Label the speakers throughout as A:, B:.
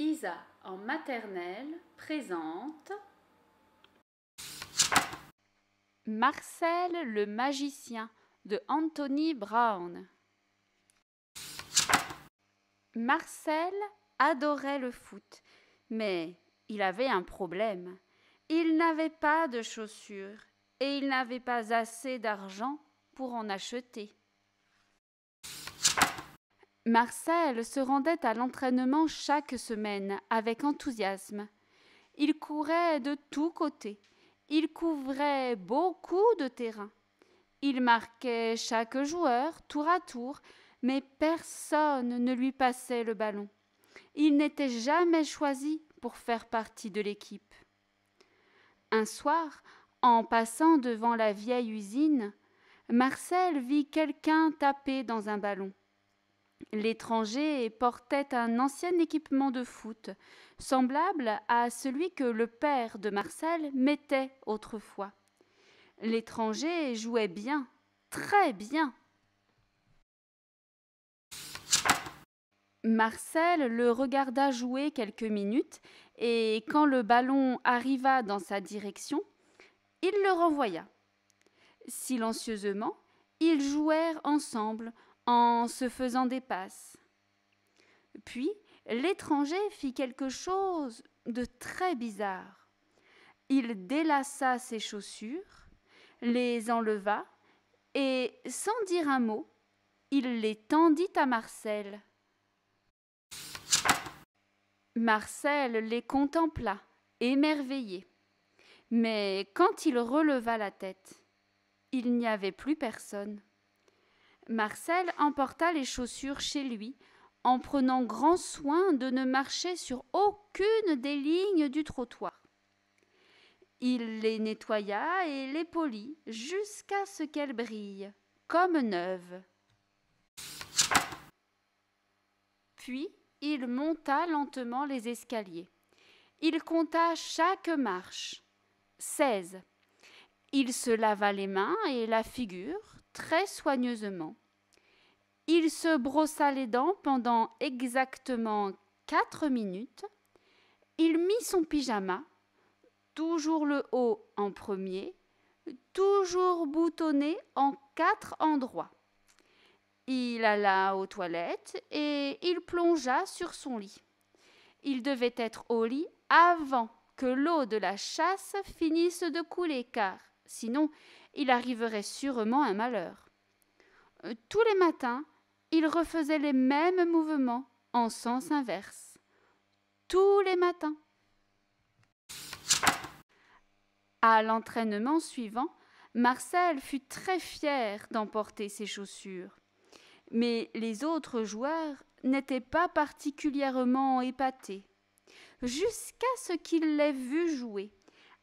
A: Isa en maternelle présente Marcel le magicien de Anthony Brown. Marcel adorait le foot, mais il avait un problème. Il n'avait pas de chaussures et il n'avait pas assez d'argent pour en acheter. Marcel se rendait à l'entraînement chaque semaine avec enthousiasme. Il courait de tous côtés. Il couvrait beaucoup de terrain. Il marquait chaque joueur tour à tour, mais personne ne lui passait le ballon. Il n'était jamais choisi pour faire partie de l'équipe. Un soir, en passant devant la vieille usine, Marcel vit quelqu'un taper dans un ballon. L'étranger portait un ancien équipement de foot, semblable à celui que le père de Marcel mettait autrefois. L'étranger jouait bien, très bien. Marcel le regarda jouer quelques minutes, et quand le ballon arriva dans sa direction, il le renvoya. Silencieusement, ils jouèrent ensemble en se faisant des passes. Puis l'étranger fit quelque chose de très bizarre. Il délaça ses chaussures, les enleva, et sans dire un mot, il les tendit à Marcel. Marcel les contempla, émerveillé. Mais quand il releva la tête, il n'y avait plus personne. Marcel emporta les chaussures chez lui, en prenant grand soin de ne marcher sur aucune des lignes du trottoir. Il les nettoya et les polit jusqu'à ce qu'elles brillent, comme neuves. Puis il monta lentement les escaliers. Il compta chaque marche. Seize. Il se lava les mains et la figure très soigneusement. Il se brossa les dents pendant exactement quatre minutes. Il mit son pyjama, toujours le haut en premier, toujours boutonné en quatre endroits. Il alla aux toilettes et il plongea sur son lit. Il devait être au lit avant que l'eau de la chasse finisse de couler, car sinon il arriverait sûrement un malheur. Euh, tous les matins, il refaisait les mêmes mouvements en sens inverse. Tous les matins. À l'entraînement suivant, Marcel fut très fier d'emporter ses chaussures. Mais les autres joueurs n'étaient pas particulièrement épatés, jusqu'à ce qu'il l'ait vu jouer,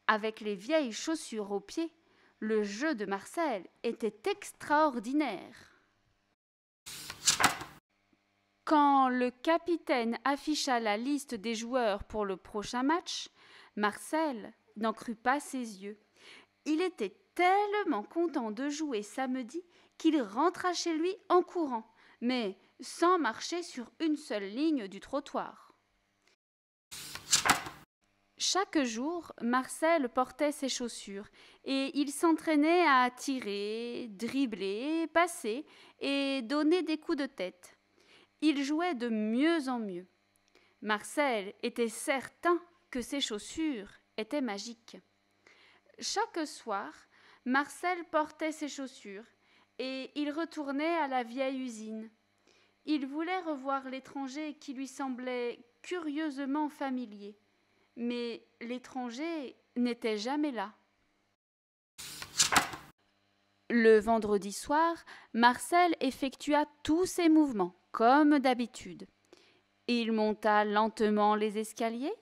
A: avec les vieilles chaussures aux pieds, le jeu de Marcel était extraordinaire. Quand le capitaine afficha la liste des joueurs pour le prochain match, Marcel n'en crut pas ses yeux. Il était tellement content de jouer samedi qu'il rentra chez lui en courant, mais sans marcher sur une seule ligne du trottoir. Chaque jour, Marcel portait ses chaussures et il s'entraînait à tirer, dribbler, passer et donner des coups de tête. Il jouait de mieux en mieux. Marcel était certain que ses chaussures étaient magiques. Chaque soir, Marcel portait ses chaussures et il retournait à la vieille usine. Il voulait revoir l'étranger qui lui semblait curieusement familier mais l'étranger n'était jamais là. Le vendredi soir, Marcel effectua tous ses mouvements, comme d'habitude. Il monta lentement les escaliers,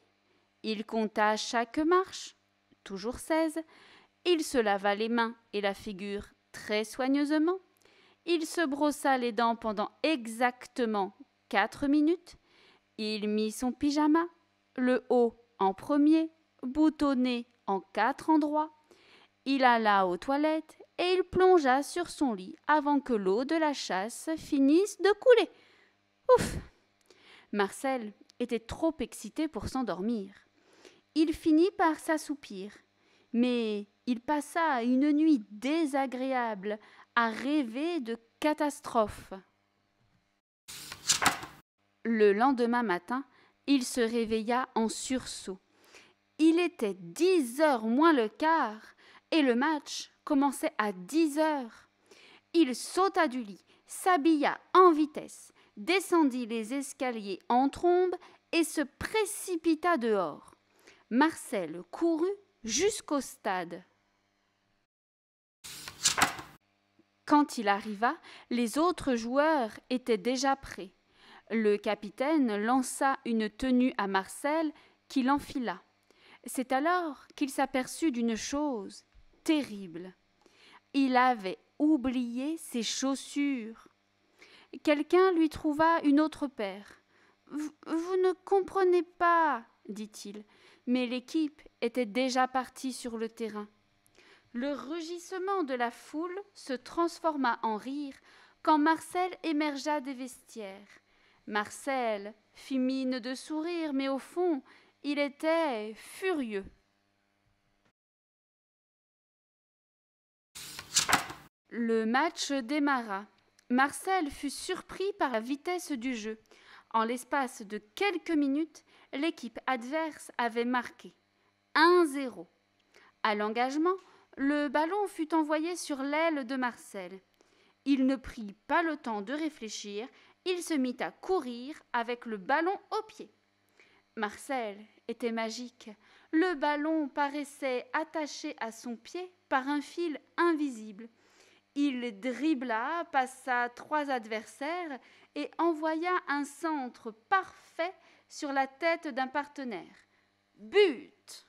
A: il compta chaque marche, toujours seize, il se lava les mains et la figure très soigneusement, il se brossa les dents pendant exactement quatre minutes, il mit son pyjama, le haut premier, boutonné en quatre endroits. Il alla aux toilettes et il plongea sur son lit avant que l'eau de la chasse finisse de couler. Ouf Marcel était trop excité pour s'endormir. Il finit par s'assoupir, mais il passa une nuit désagréable à rêver de catastrophes. Le lendemain matin, il se réveilla en sursaut. Il était dix heures moins le quart et le match commençait à dix heures. Il sauta du lit, s'habilla en vitesse, descendit les escaliers en trombe et se précipita dehors. Marcel courut jusqu'au stade. Quand il arriva, les autres joueurs étaient déjà prêts. Le capitaine lança une tenue à Marcel qui l'enfila. C'est alors qu'il s'aperçut d'une chose terrible. Il avait oublié ses chaussures. Quelqu'un lui trouva une autre paire. Vous, ne comprenez pas, dit-il, mais l'équipe était déjà partie sur le terrain. Le rugissement de la foule se transforma en rire quand Marcel émergea des vestiaires. Marcel fit mine de sourire, mais au fond, il était furieux. Le match démarra. Marcel fut surpris par la vitesse du jeu. En l'espace de quelques minutes, l'équipe adverse avait marqué 1-0. À l'engagement, le ballon fut envoyé sur l'aile de Marcel. Il ne prit pas le temps de réfléchir, il se mit à courir avec le ballon au pied. Marcel était magique. Le ballon paraissait attaché à son pied par un fil invisible. Il dribbla, passa trois adversaires et envoya un centre parfait sur la tête d'un partenaire. But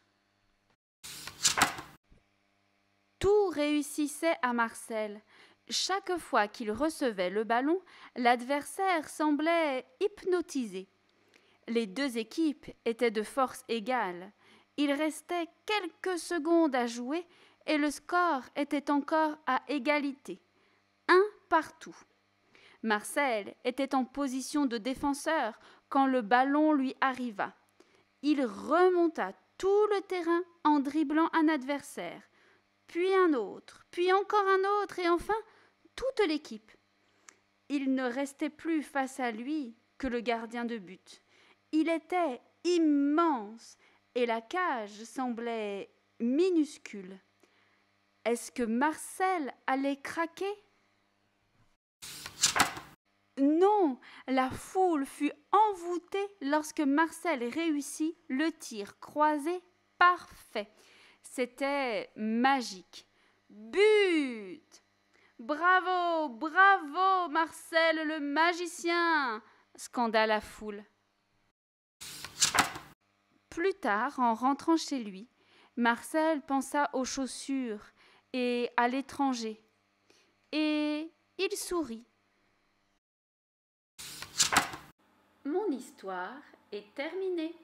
A: Tout réussissait à Marcel. Chaque fois qu'il recevait le ballon, l'adversaire semblait hypnotisé. Les deux équipes étaient de force égale. Il restait quelques secondes à jouer et le score était encore à égalité. Un partout. Marcel était en position de défenseur quand le ballon lui arriva. Il remonta tout le terrain en dribblant un adversaire, puis un autre, puis encore un autre, et enfin toute l'équipe. Il ne restait plus face à lui que le gardien de but. Il était immense et la cage semblait minuscule. Est-ce que Marcel allait craquer? Non, la foule fut envoûtée lorsque Marcel réussit le tir croisé parfait. C'était magique. But Bravo, bravo, Marcel le magicien scanda la foule. Plus tard, en rentrant chez lui, Marcel pensa aux chaussures et à l'étranger, et il sourit. Mon histoire est terminée.